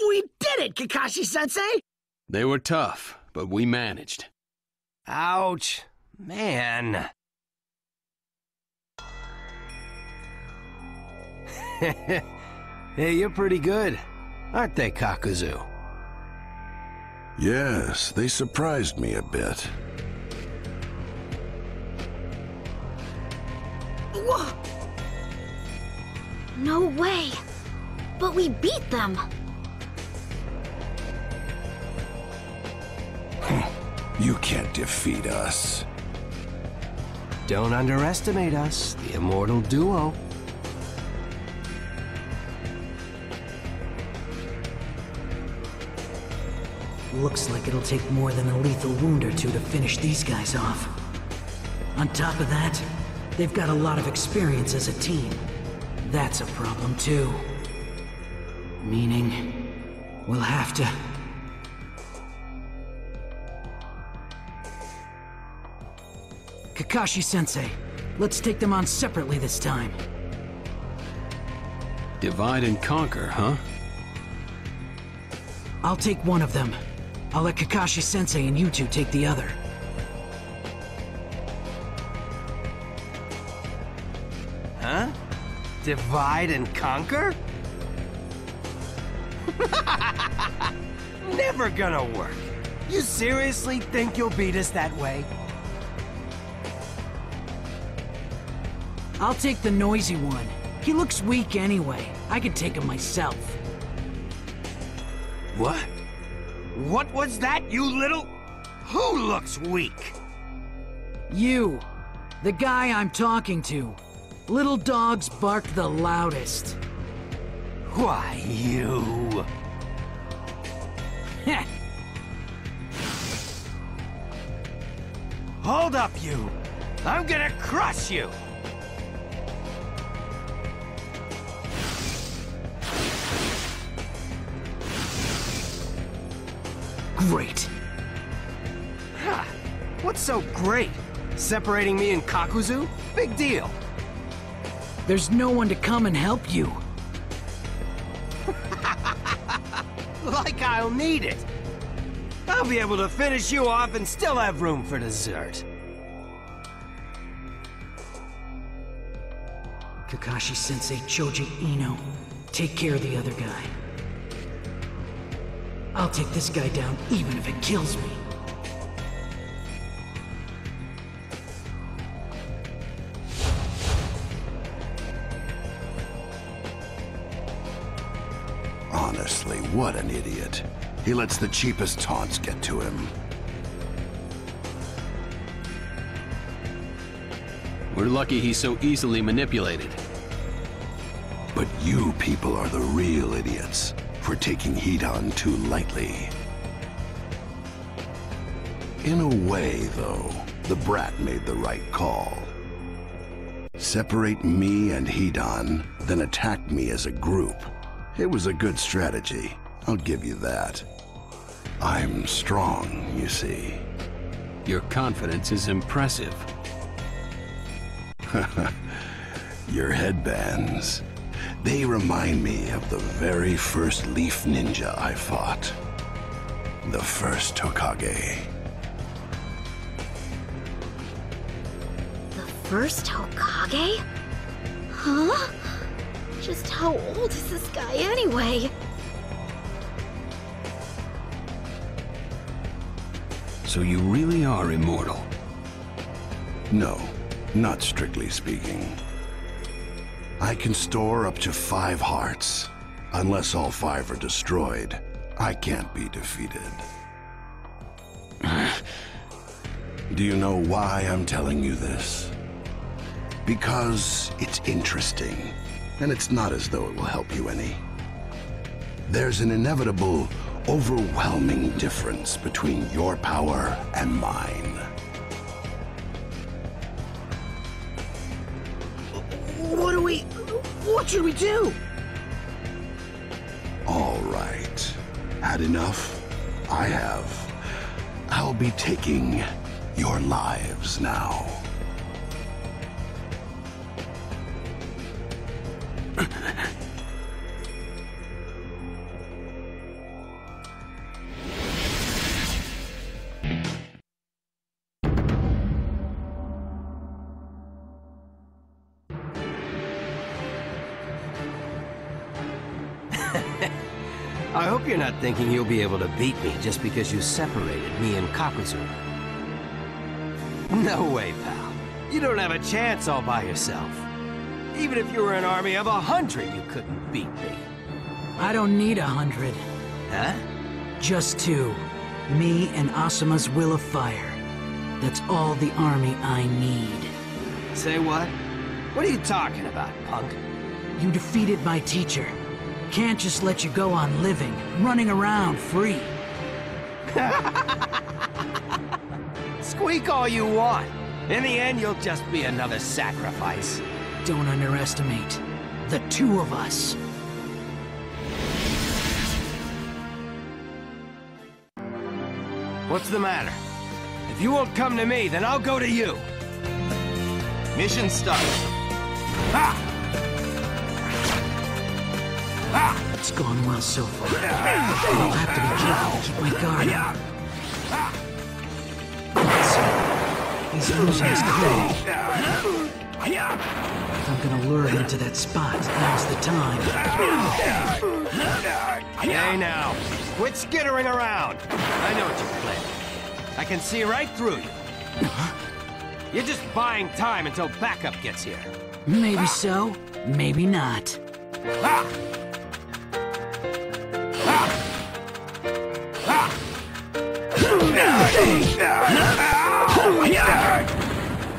We did it, Kakashi-sensei! They were tough, but we managed. Ouch. Man. hey, you're pretty good, aren't they, Kakuzu? Yes, they surprised me a bit. Whoa! No way! But we beat them! You can't defeat us. Don't underestimate us, the immortal duo. Looks like it'll take more than a lethal wound or two to finish these guys off. On top of that, they've got a lot of experience as a team. That's a problem too. Meaning, we'll have to... Kakashi-sensei, let's take them on separately this time. Divide and conquer, huh? I'll take one of them. I'll let Kakashi-sensei and you two take the other. Huh? Divide and conquer? Never gonna work. You seriously think you'll beat us that way? I'll take the noisy one. He looks weak anyway. I can take him myself. What? What was that, you little... Who looks weak? You. The guy I'm talking to. Little dogs bark the loudest. Why, you... Heh. Hold up, you! I'm gonna crush you! Great. Ha! What's so great? Separating me and Kakuzu? Big deal. There's no one to come and help you. Like I'll need it. I'll be able to finish you off and still have room for dessert. Kakashi-sensei Choji Ino, take care of the other guy. I'll take this guy down even if it kills me. Honestly, what an idiot. He lets the cheapest taunts get to him. We're lucky he's so easily manipulated. But you people are the real idiots for taking Hidan too lightly. In a way, though, the brat made the right call. Separate me and Hidan, then attack me as a group. It was a good strategy, I'll give you that. I'm strong, you see. Your confidence is impressive. Your headbands. They remind me of the very first Leaf Ninja I fought. The first Hokage. The first Hokage? Huh? Just how old is this guy anyway? So you really are immortal. No, not strictly speaking. I can store up to five hearts. Unless all five are destroyed, I can't be defeated. Do you know why I'm telling you this? Because it's interesting, and it's not as though it will help you any. There's an inevitable, overwhelming difference between your power and mine. What should we do? All right. Had enough? I have. I'll be taking your lives now. Not thinking you'll be able to beat me just because you separated me and Kakuzu. No way, pal. You don't have a chance all by yourself. Even if you were an army of a hundred, you couldn't beat me. I don't need a hundred. Huh? Just two. Me and Asuma's Will of Fire. That's all the army I need. Say what? What are you talking about, punk? You defeated my teacher. Can't just let you go on living, running around free. Squeak all you want. In the end, you'll just be another sacrifice. Don't underestimate the two of us. What's the matter? If you won't come to me, then I'll go to you. Mission start. Ha! It's gone well so far. I'll have to be careful to keep my guard up. He's losing his cool. If I'm gonna lure him to that spot, now's the time. Hey now, quit skittering around. I know what you're planning. I can see right through you. You're just buying time until backup gets here. Maybe so, maybe not.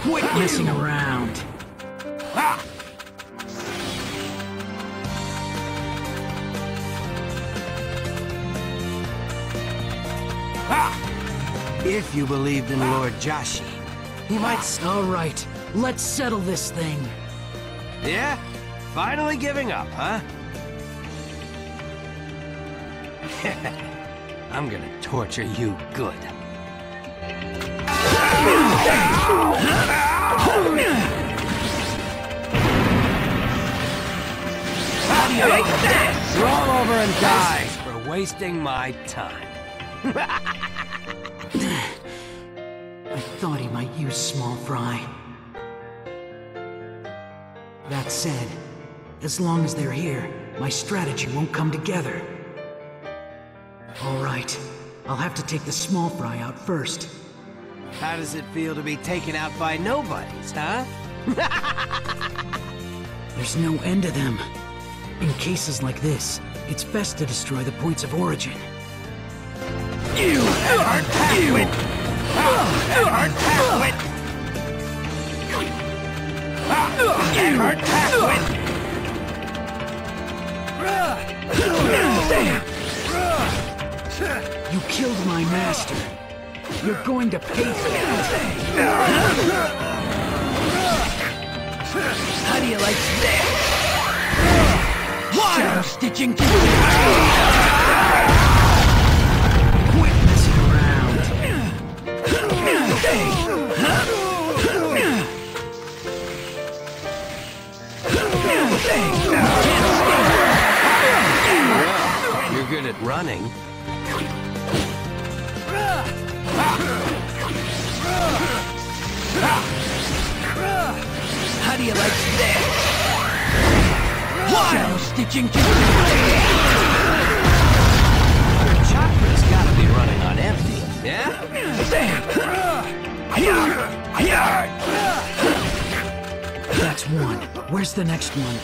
Quit messing around. If you believed in Lord Jashin, he might... s- All right, let's settle this thing. Yeah? Finally giving up, huh? I'm gonna torture you good. Roll over and die for wasting my time. I thought he might use small fry. That said, as long as they're here, my strategy won't come together. All right, I'll have to take the small fry out first. How does it feel to be taken out by nobodies, huh? There's no end to them. In cases like this, it's best to destroy the points of origin. You are half-wit! You are half-wit! You are half-wit! You killed my master. You're going to pay for that. How do you like that? Shadow stitching Quit messing around. You're good at running. How do you like that? Shadow stitching Your chakra's gotta be running on empty, yeah? Damn! That's one. Where's the next one?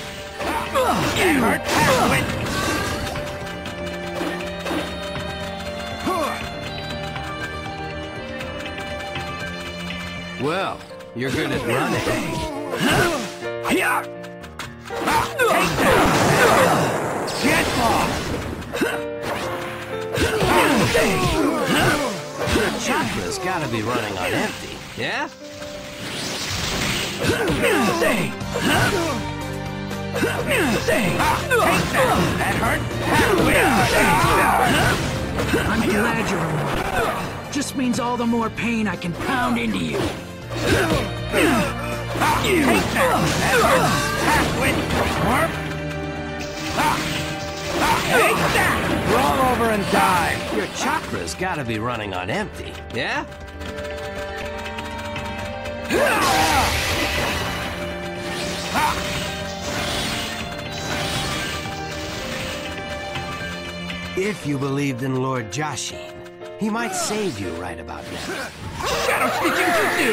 Well, you're good at running. Get off! Your chakra's gotta be running on empty, yeah? That hurt? I'm glad you're immortal. Just means all the more pain I can pound into you. Roll over and die. Your chakra's gotta be running on empty, yeah? If you believed in Lord Jashin, he might save you right about now. Shadow Stitching Jutsu!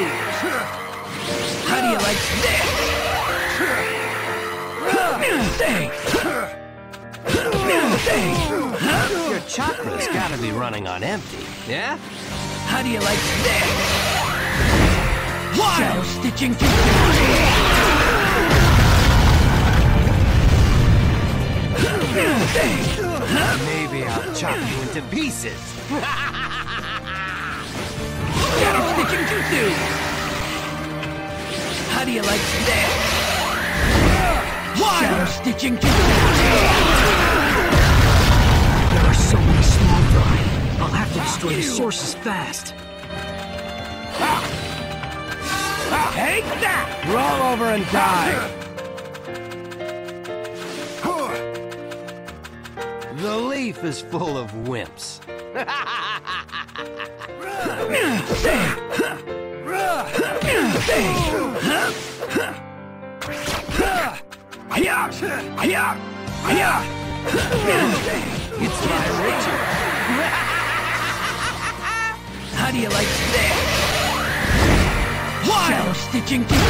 How do you like this? Your chakra's gotta be running on empty, yeah? How do you like this? Shadow Stitching Jutsu! Maybe I'll chop you into pieces. Shadow Stitching Jutsu! How do you like this? Shadow Stitching Jutsu! There are so many small fry. I'll have to destroy the sources fast. Take that! Roll over and die! The leaf is full of wimps. It's my ritual. How do you like this? Shadow Stitching Jutsu!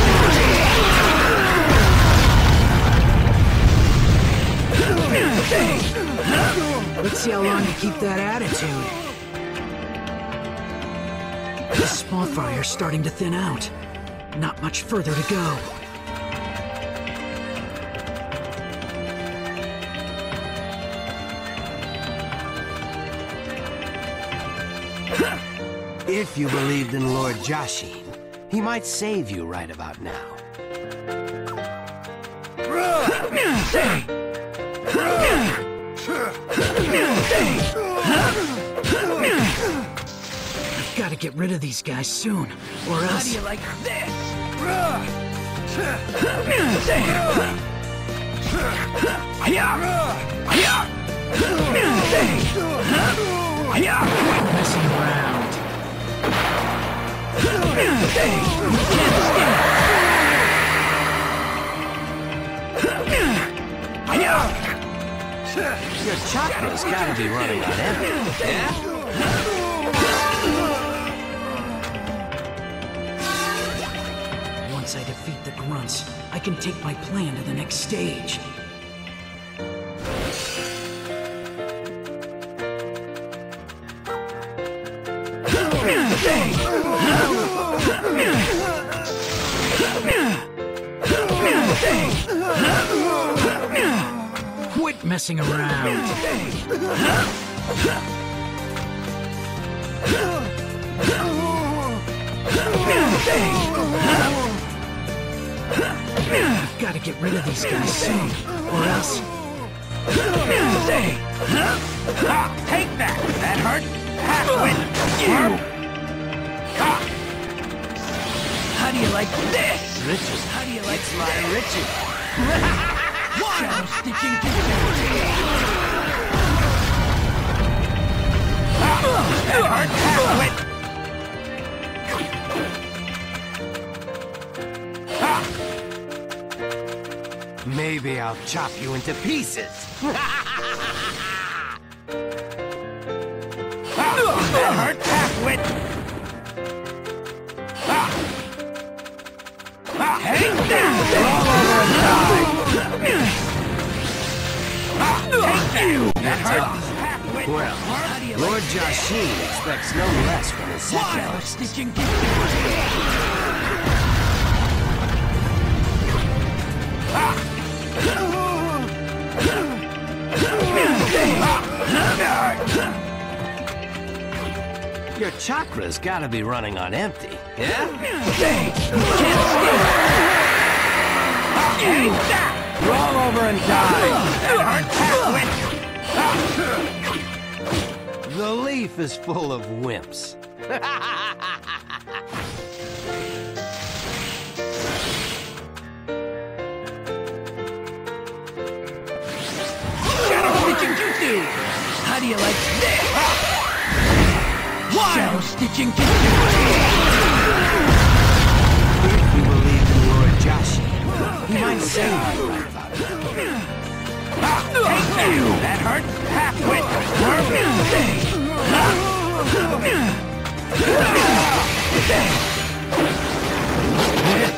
Let's see how long you keep that attitude. The small are starting to thin out. Not much further to go. If you believed in Lord Jashin, he might save you right about now. I've got to get rid of these guys soon, or else. How do you like this? Messing around. You can't escape. Your chakra's gotta be running on empty, yeah? Defeat I can take my plan to the next stage. Quit messing around. I've got to get rid of these guys soon, or else. Take that! That hurt! How do you like this? Ritual. How do you like It's my ritual. Shadow stitching together? Maybe I'll chop you into pieces. That hurt halfwit! Hang down! Take you! That hurt! Well, How do you Lord Jashin expects no less from his Shadow chakra's gotta be running on empty, yeah? Roll over and die! The leaf is full of wimps. How do you like this? Shadow stitching! If you believe in Lord Jashin, he might save you right about. That hurt halfwit!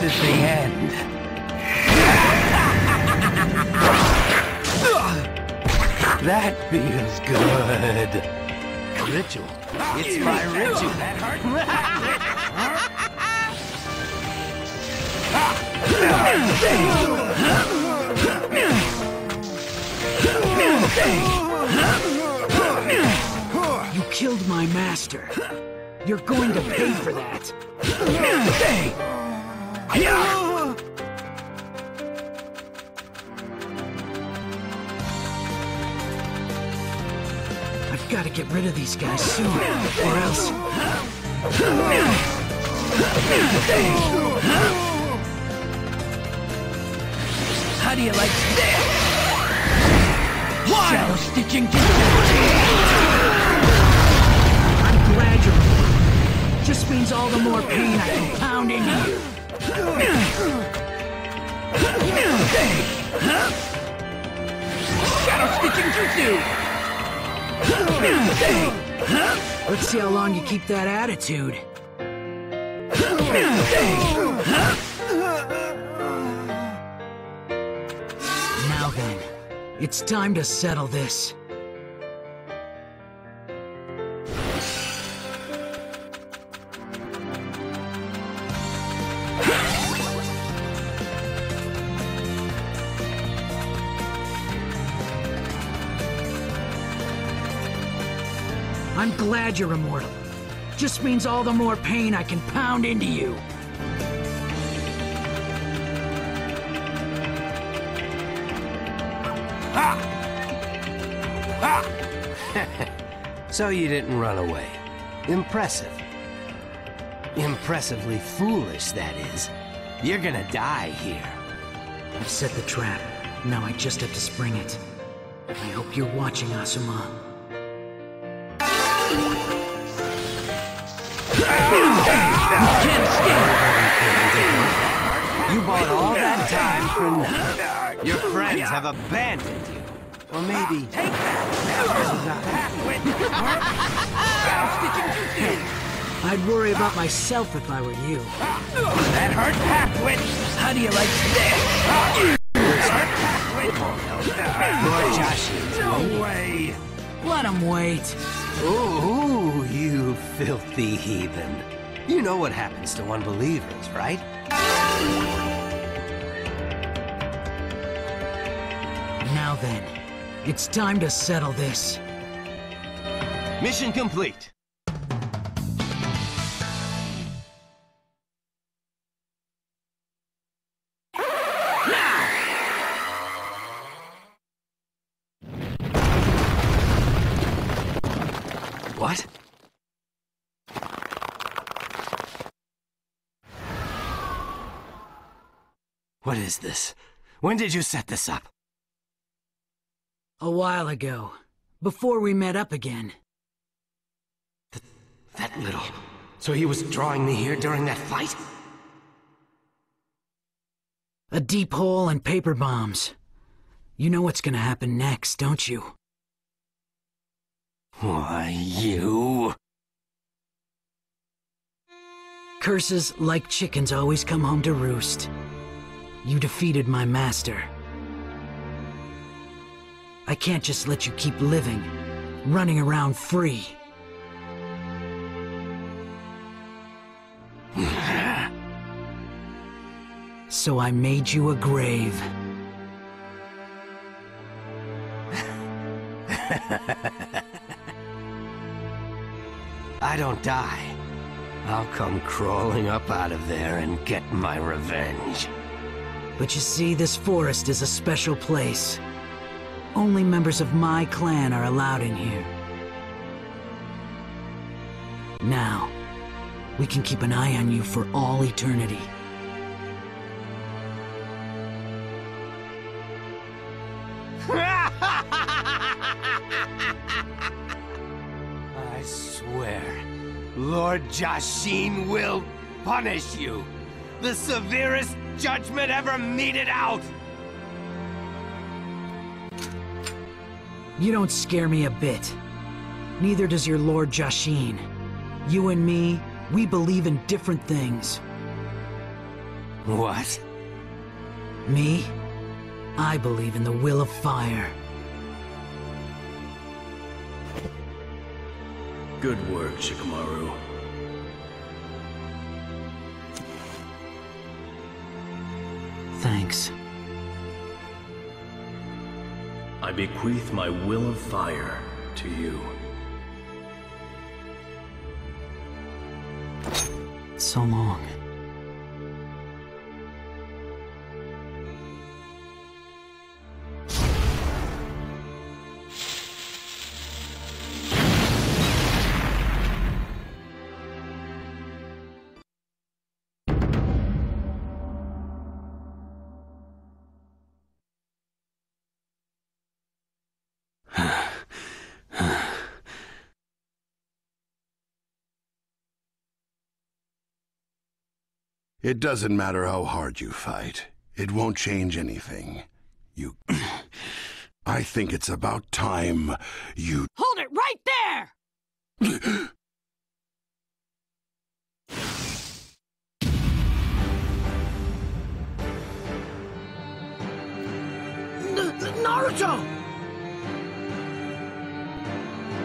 This is the end. That feels good. Ritual. It's my ritual. You killed my master. You're going to pay for that. I've got to get rid of these guys soon, or else... How do you like this? Shadow stitching I'm glad you're... Just means all the more pain I can pound into you. Shadow stitching jutsu. Let's see how long you keep that attitude. Now then, it's time to settle this. Glad you're immortal. Just means all the more pain I can pound into you. So you didn't run away. Impressive. Impressively foolish, that is. You're gonna die here. I've set the trap. Now I just have to spring it. I hope you're watching, Asuma. You bought all that time for nothing. Your friends have abandoned you. Or maybe... I'd worry about myself if I were you. That hurt halfwit. How do you like this? Lord Jashin's No way. Let him wait. Ooh, you filthy heathen. You know what happens to unbelievers, right? Now then, it's time to settle this. Mission complete. What is this? When did you set this up? A while ago, before we met up again. That little. So he was drawing me here during that fight? A deep hole and paper bombs. You know what's gonna happen next, don't you? Why, you. Curses like chickens always come home to roost. You defeated my master. I can't just let you keep living, running around free. so I made you a grave. I don't die. I'll come crawling up out of there and get my revenge. But you see, this forest is a special place. Only members of my clan are allowed in here. Now, we can keep an eye on you for all eternity. I swear, Lord Jashin will punish you. The severest judgment ever meted out. You don't scare me a bit. Neither does your Lord Jashin. You and me, we believe in different things. What? Me? I believe in the will of fire. Good work, Shikamaru. Thanks. I bequeath my will of fire to you. So long. It doesn't matter how hard you fight. It won't change anything. You... I think it's about time you... Hold it right there! Naruto!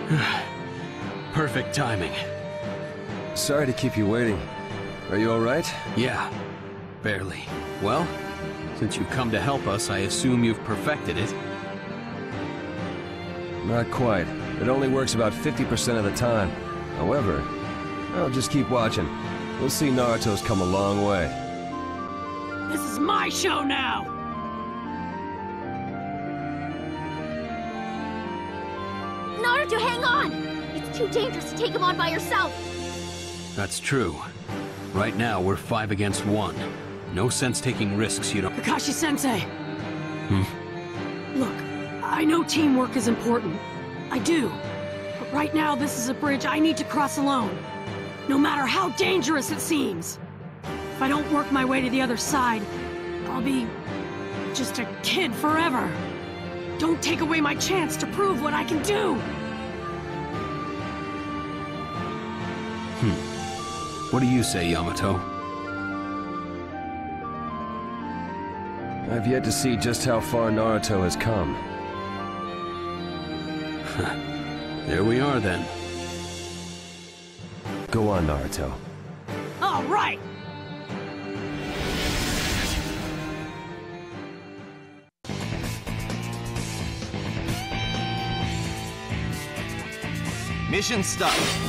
Perfect timing. Sorry to keep you waiting. Are you alright? Yeah, barely. Well, since you've come to help us, I assume you've perfected it. Not quite. It only works about 50% of the time. However, I'll just keep watching. We'll see Naruto's come a long way. This is my show now! Naruto, hang on! It's too dangerous to take him on by yourself. That's true. Right now, we're five against one. No sense taking risks you don't... Kakashi Sensei! Hmm? Look, I know teamwork is important. I do. But right now, this is a bridge I need to cross alone. No matter how dangerous it seems. If I don't work my way to the other side, I'll be... just a kid forever. Don't take away my chance to prove what I can do! What do you say, Yamato? I've yet to see just how far Naruto has come. There we are, then. Go on, Naruto. All right! Mission start.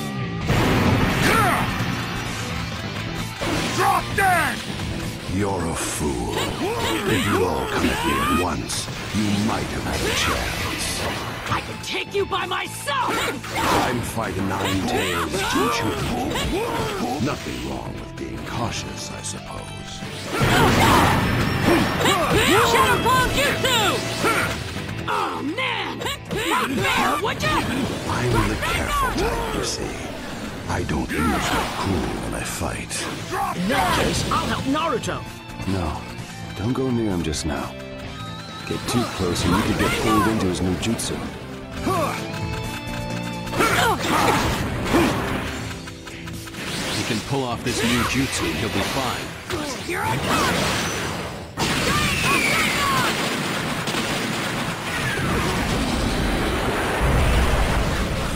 Drop dead! You're a fool. If you all come at me at once, you might have had a chance. I can take you by myself! I'm fighting Nine Tails Jinchuriki. Nothing wrong with being cautious, I suppose. Shadow Clone Jutsu! Oh man! Not fair, would ya? I'm the careful type, you see. I don't use the cool when I fight. In that case, I'll help Naruto. No, don't go near him just now. Get too close and you could get pulled into his new jutsu. He can pull off this new jutsu, he'll be fine. Here I come!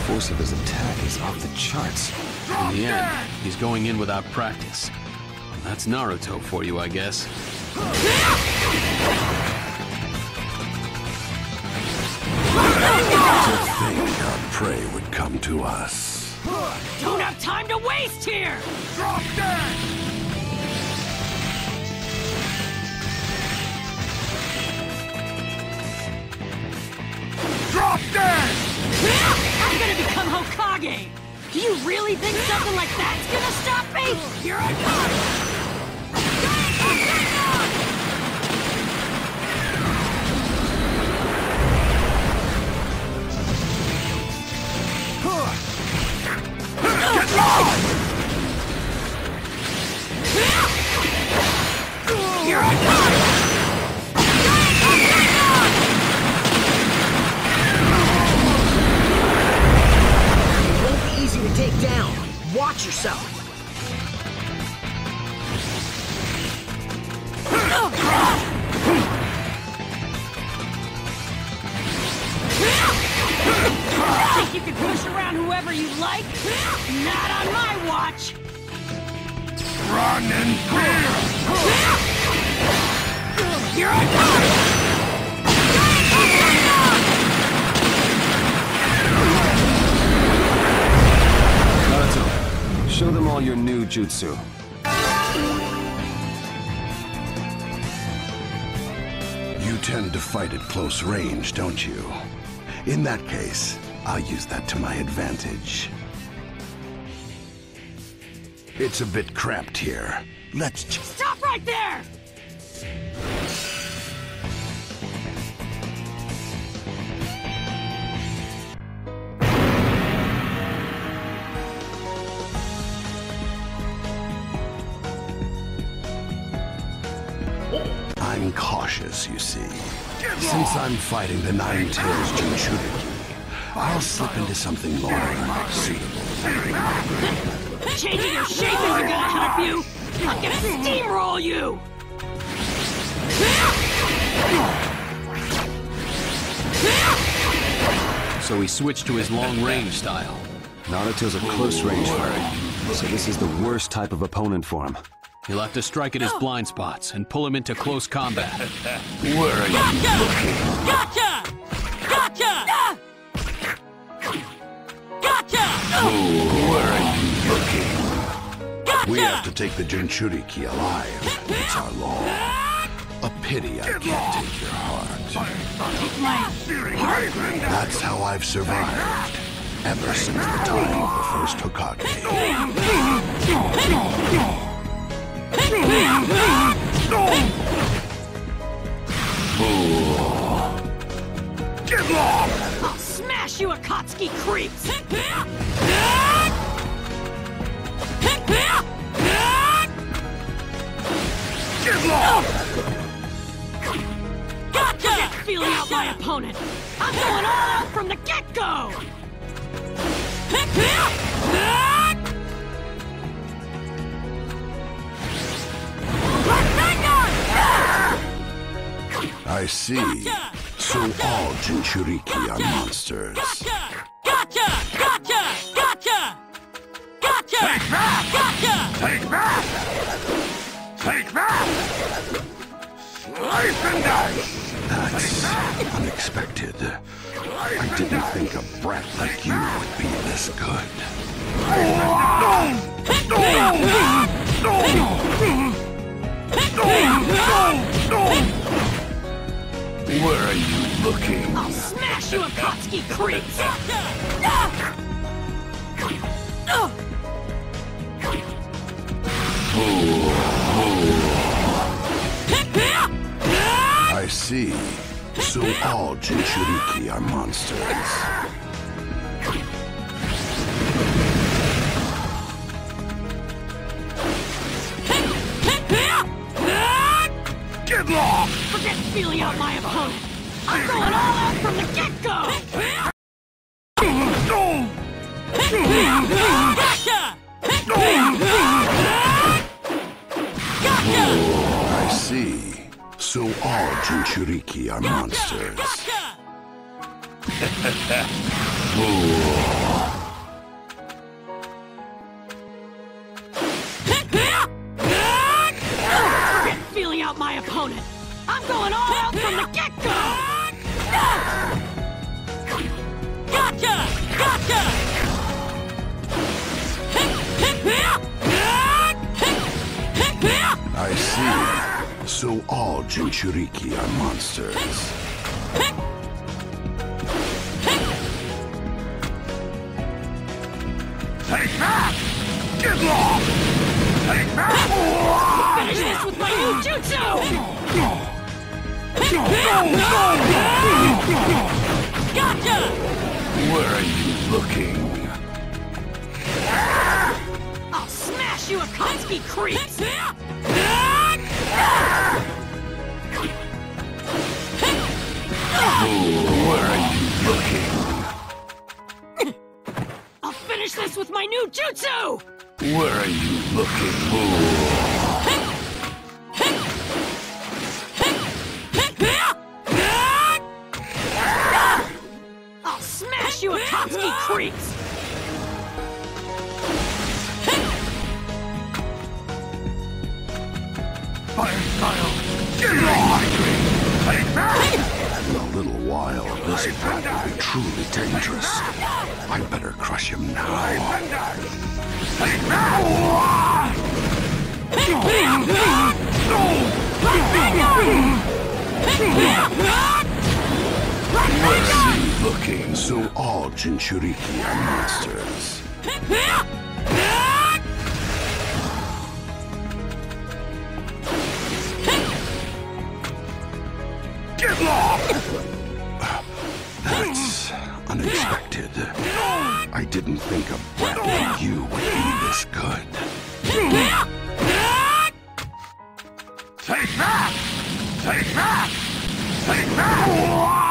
Force of his attack is off the charts. In the end, he's going in without practice. That's Naruto for you, I guess. To think our prey would come to us. Don't have time to waste here! Drop dead! Do you really think something like that's gonna stop me? Here I come! down. Watch yourself. Think you can push around whoever you like? Not on my watch. Run and clear. Here I come. Show them all your new jutsu. You tend to fight at close range, don't you? In that case, I'll use that to my advantage. It's a bit cramped here. Let's just... Stop right there! Cautious, you see. Since I'm fighting the Nine Tails Jinchuriki, I'll slip into something more suitable. Changing your shape isn't gonna help you! I'm gonna steamroll you! So he switched to his long-range style. Naruto's a close range fighter, so this is the worst type of opponent for him. He'll have to strike at his blind spots and pull him into close combat. Where are you looking? Gotcha! Gotcha! Gotcha! Where are you looking? Gotcha! We have to take the Jinchuriki alive. It's our law. A pity I can't take your heart. That's how I've survived. Ever since the time of the first Hokage. Get lost! I'll smash you, Akatsuki creeps! Get lost! Gotcha! Forget feeling out my opponent! I'm going all out from the get-go! I see. So all Jinchuriki are monsters. Gotcha! Gotcha! Gotcha! Gotcha! Gotcha! Gotcha! Take that! Take that! Slice and dice! That's unexpected. I didn't think a brat like you would be this good. Where are you looking? I'll smash you, Akatsuki creeps! I see. So all Jinchuriki are monsters. Feeling out my opponent! I'm going all out from the get-go! Gotcha! I see. So all Jinchuriki are monsters. I'm going all out from the get-go! Gotcha! Gotcha! I see. So all Jinchuriki are monsters. Take that! Get lost! Take that! Finish this with my new jutsu! Gotcha! Where are you looking? I'll smash you, Akatsuki creeps! Where are you looking? I'll finish this with my new jutsu! Where are you looking? I'll smash you, Akatsuki Akatsuki creeps! Fire style! Get off! Take that! In a little while, this brat will be truly dangerous. I better crush him now. Looking? So all Jinchuriki are monsters. Get lost! That's unexpected. I didn't think a brat like you would be this good. Take that! Take that! Take that!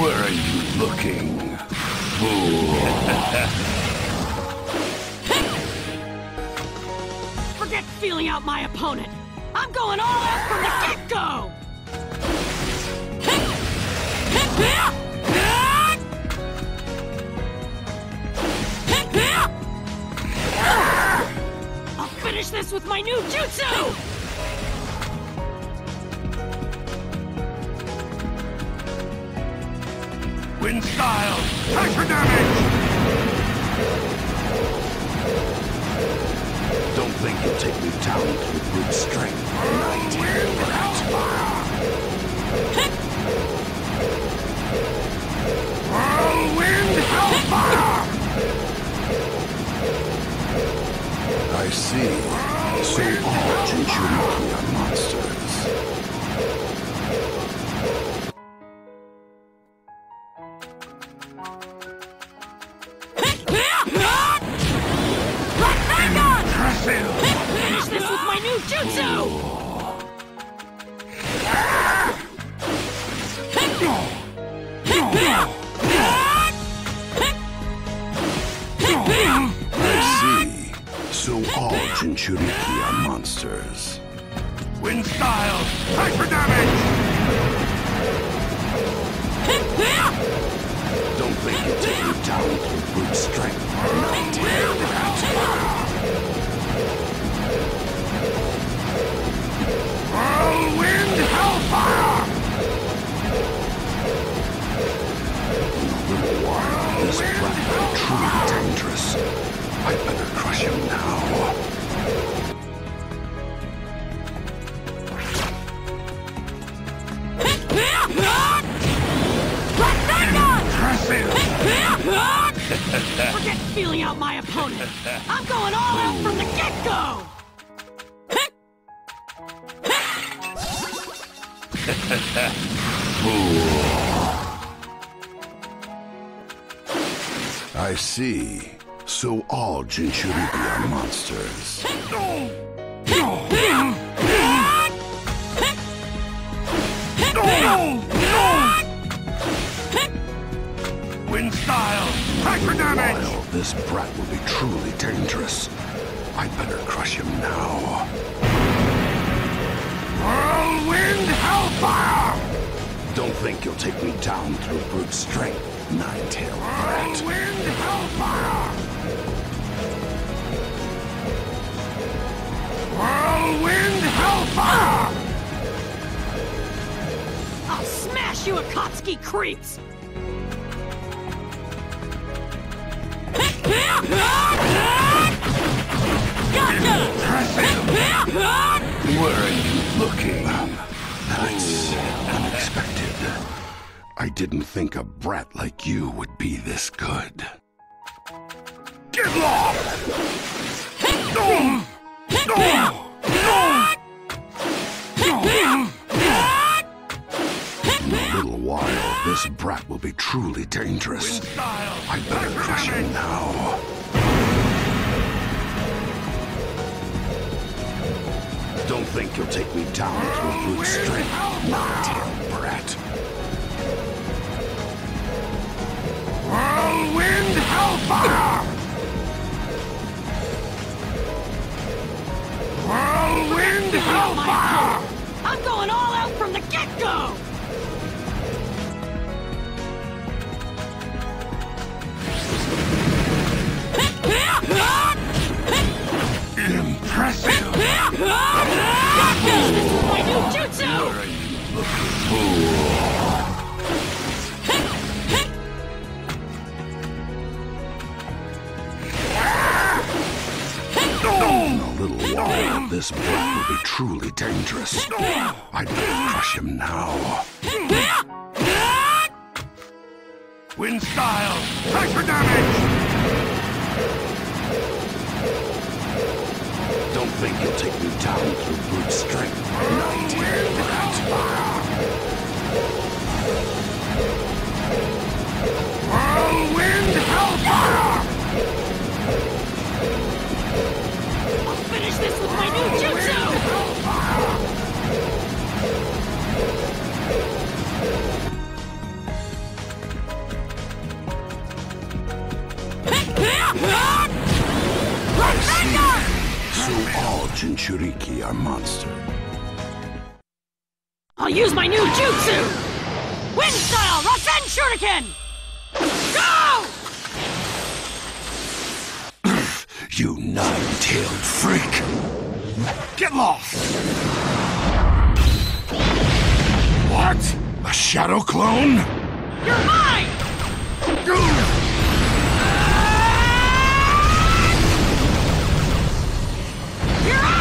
Where are you looking? Fool. Forget feeling out my opponent! I'm going all out from the get-go! Finish with my new jutsu! Wind style! Pressure damage! Don't think you'll take me down through brute strength. Night Whirlwind hellfire! I see. So all Jinchuriki monsters. Wind style! Pressure damage! Don't think you'll take me down through brute strength. Night Whirlwind hellfire! In a little while, this brat will truly dangerous. I better crush him now. Forget feeling out my opponent! I'm going all out from the get-go! I see. So all Jinchuriki are monsters. Wind style! Pressure damage! While this brat will be truly dangerous. I better crush him now. Whirlwind hellfire! Don't think you'll take me down through brute strength, nine-tailed brat. Whirlwind hellfire! Whirlwind hellfire! I'll smash you Akatsuki creeps! Where are you looking? That's unexpected. I didn't think a brat like you would be this good. Get lost! In this brat will be truly dangerous. I better crush him now. Don't think you'll take me down through brute strength, nine-tailed brat. Monkey are monster. I'll use my new jutsu! Wind style Rasen Shuriken! Go! you nine-tailed freak! Get lost! What? A shadow clone? You're mine! Go! You're out.